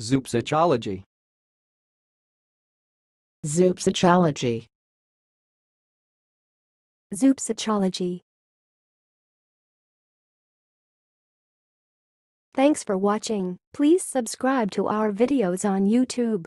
Zoopsychology. Zoopsychology. Zoopsychology. Thanks for watching. Please subscribe to our videos on YouTube.